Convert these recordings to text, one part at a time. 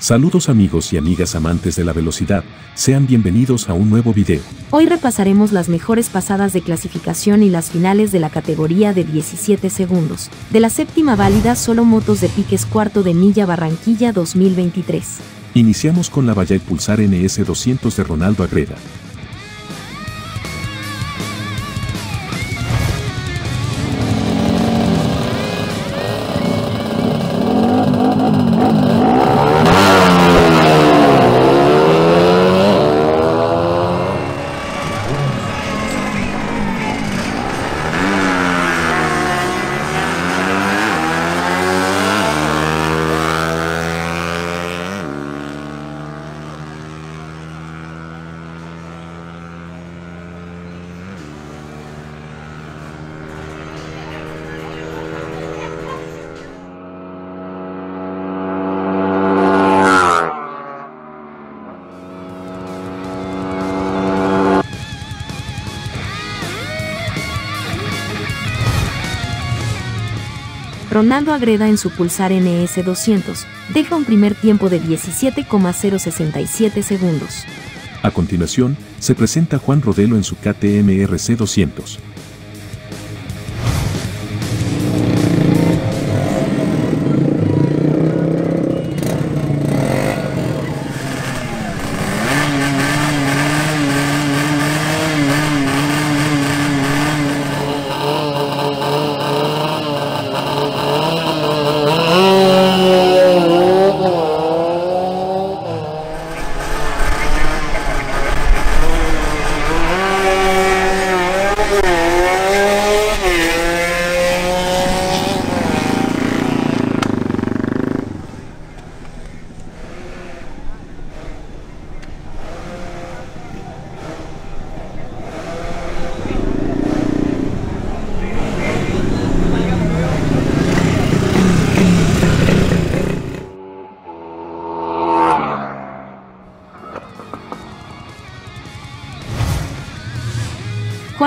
Saludos amigos y amigas amantes de la velocidad, sean bienvenidos a un nuevo video. Hoy repasaremos las mejores pasadas de clasificación y las finales de la categoría de 17 segundos. De la séptima válida solo motos de piques cuarto de milla Barranquilla 2023. Iniciamos con la valla y pulsar NS 200 de Ronaldo Agreda. Ronaldo Agreda en su Pulsar NS200 deja un primer tiempo de 17,067 segundos. A continuación, se presenta Juan Rodelo en su KTM RC200. Yeah.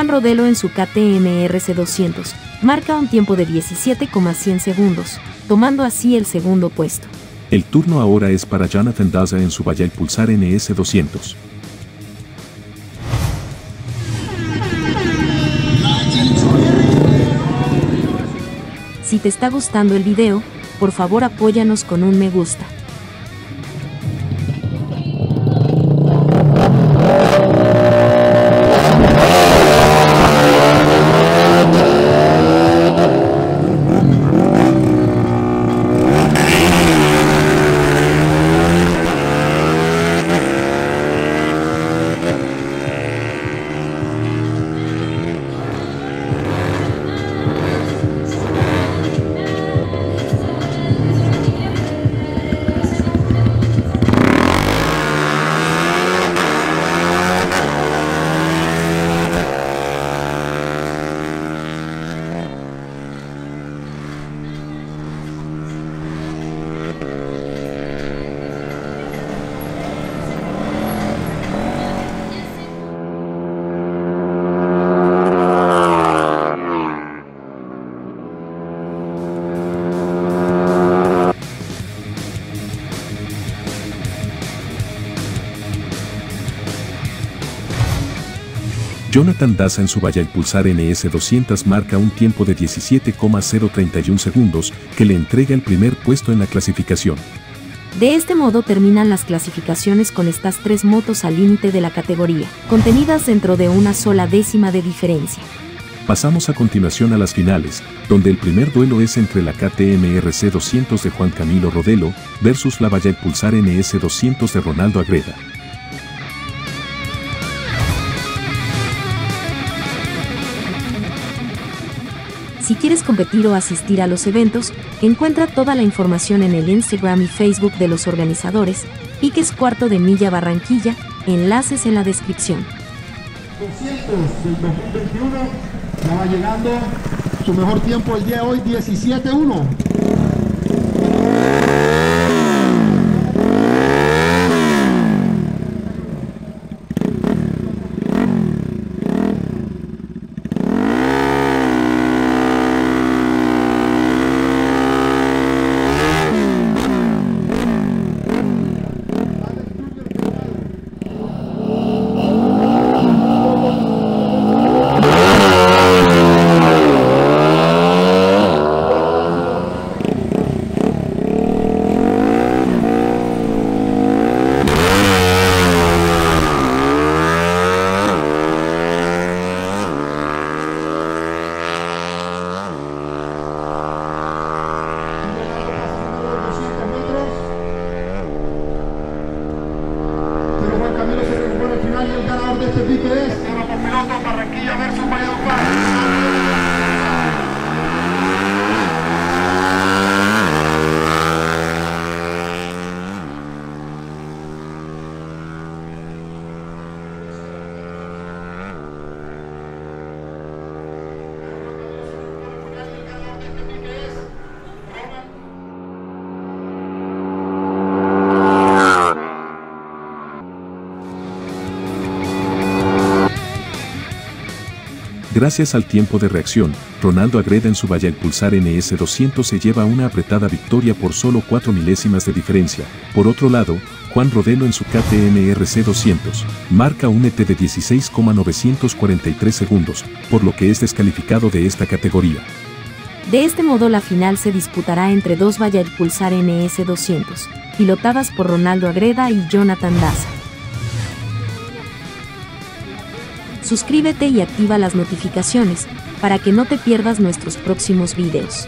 Juan Rodelo en su KTM RC200 marca un tiempo de 17,100 segundos, tomando así el segundo puesto. El turno ahora es para Jonathan Daza en su Vaya Pulsar NS200. Si te está gustando el video, por favor apóyanos con un me gusta. Jonathan Daza en su valla y pulsar NS200 marca un tiempo de 17,031 segundos que le entrega el primer puesto en la clasificación. De este modo terminan las clasificaciones con estas tres motos al límite de la categoría, contenidas dentro de una sola décima de diferencia. Pasamos a continuación a las finales, donde el primer duelo es entre la KTM RC200 de Juan Camilo Rodelo versus la valla pulsar NS200 de Ronaldo Agreda. Si quieres competir o asistir a los eventos, encuentra toda la información en el Instagram y Facebook de los organizadores, Piques Cuarto de Milla Barranquilla, enlaces en la descripción. 200 del 2021, ya va llegando su mejor tiempo el día de hoy, 17-1. el ganador de este pique es Ana Parmiloto, Barranquilla versus Valladolid. Gracias al tiempo de reacción, Ronaldo Agreda en su valla pulsar NS200 se lleva una apretada victoria por solo 4 milésimas de diferencia. Por otro lado, Juan Rodelo en su KTM RC200 marca un ET de 16,943 segundos, por lo que es descalificado de esta categoría. De este modo la final se disputará entre dos el Pulsar NS200, pilotadas por Ronaldo Agreda y Jonathan Daza. Suscríbete y activa las notificaciones para que no te pierdas nuestros próximos videos.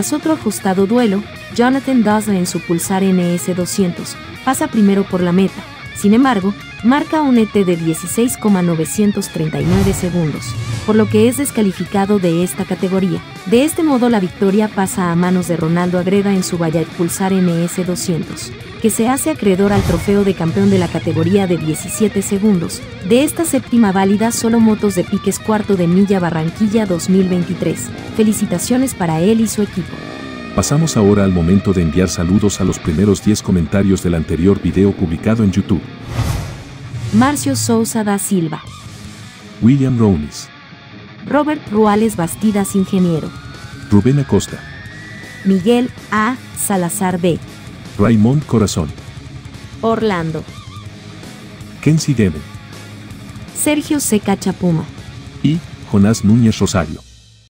Tras otro ajustado duelo, Jonathan Dawson en su Pulsar NS200 pasa primero por la meta, sin embargo, marca un ET de 16,939 segundos, por lo que es descalificado de esta categoría. De este modo la victoria pasa a manos de Ronaldo Agreda en su Valla Pulsar NS200, que se hace acreedor al trofeo de campeón de la categoría de 17 segundos. De esta séptima válida solo motos de piques cuarto de milla Barranquilla 2023. Felicitaciones para él y su equipo. Pasamos ahora al momento de enviar saludos a los primeros 10 comentarios del anterior video publicado en YouTube. Marcio Sousa da Silva. William Rownis. Robert Ruales Bastidas Ingeniero. Rubén Acosta. Miguel A. Salazar B. Raymond Corazón. Orlando. Kenzie Devon. Sergio C. Chapuma. Y Jonás Núñez Rosario.